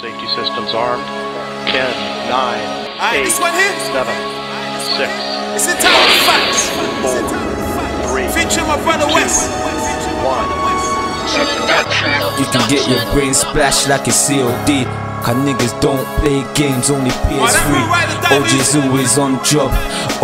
Safety systems armed. 10, 9, Alright, 8, this one here? 7, 6, It's entitled Facts. 4, 3, Featuring my brother West. 1. You can get your brain splashed like a COD. Cause niggas don't play games, only PS3. OG's always on job,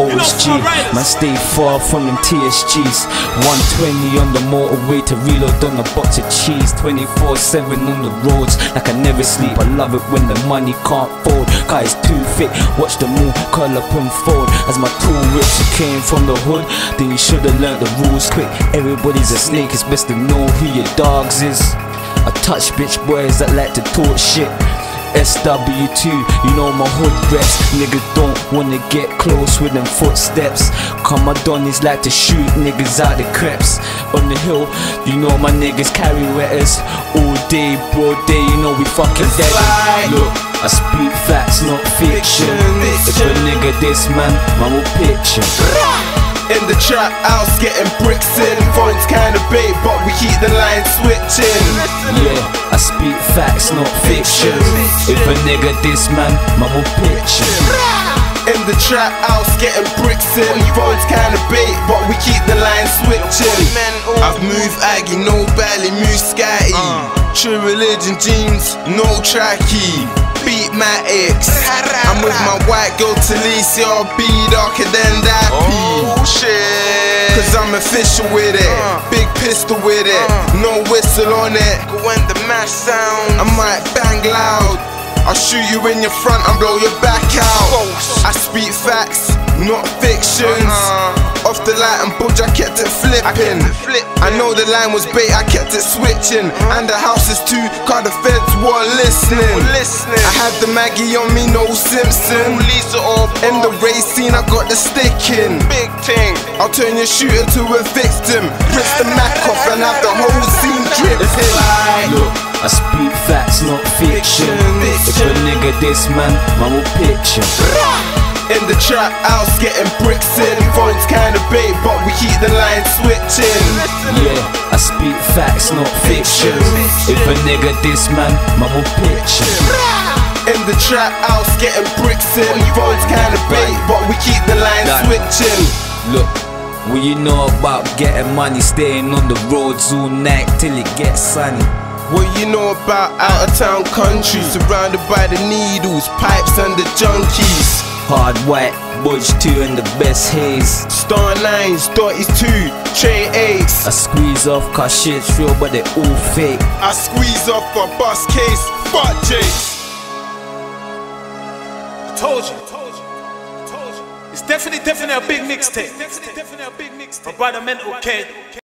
always G. Man, stay far from them TSGs. 120 on the motorway to reload on a box of cheese. 24 7 on the roads, like I never sleep. I love it when the money can't fold. It's too thick, watch the moon curl up and fold. As my tool rips, you came from the hood, then you should've learned the rules quick. Everybody's a snake, it's best to know who your dogs is. I touch bitch boys that like to talk shit. SW2, you know my hood reps. Nigga don't wanna get close with them footsteps. Come my donnies like to shoot niggas out the creps. On the hill, you know my niggas carry wetters. All day, broad day, you know we fucking dead. Look, I speak facts, not fiction. If a nigga this man, man will picture. In the trap house, getting bricks in. Phones kinda bait, but we keep the line switching. Yeah, facts, not fiction. If a nigga this man, man will picture. In the trap house, getting bricks in. Phones kinda bait, but we keep the line switching. I've moved Aggie, no belly, move Scatty. True religion jeans, no tracky. Beat my ex. I'm with my white girl Talicia, I'll be darker than that. Oh shit. Cause I'm official with it. Uh. Big pistol with it. Uh. No whistle on it. When the mash sound, I might bang loud. I'll shoot you in your front and blow your back out. I speak facts, not fictions. Uh-huh. Off the light and budge, I kept it flipping. I know the line was bait, I kept it switching. Uh-huh. And the house is too, cause the feds weren't listening. I had the Maggie on me, no Simpson. In the race scene, I got the stick in. Big thing. I'll turn your shooter to a victim. Rinse the Mac off and have the whole scene dripping. Look, I speak facts, not fiction. If a nigga this man, man will picture. In the trap house, getting bricks in. Phones kinda bait, but we keep the line switching. Yeah, I speak facts, not fiction. If a nigga this man, man will picture. In the trap house, getting bricks in. Phones kinda bait, but we keep the line switching. Look, what you know about getting money, staying on the roads all night till it gets sunny. What you know about out of town countries, surrounded by the needles, pipes, and the junkies. Hard white, budge two and the best haze. Star nines, thirties two, tray eights. I squeeze off cause shit's real, but they all fake. I squeeze off a bus case, fuck Jakes. I told you. It's definitely, definitely a big mixtape. My brother Mental K.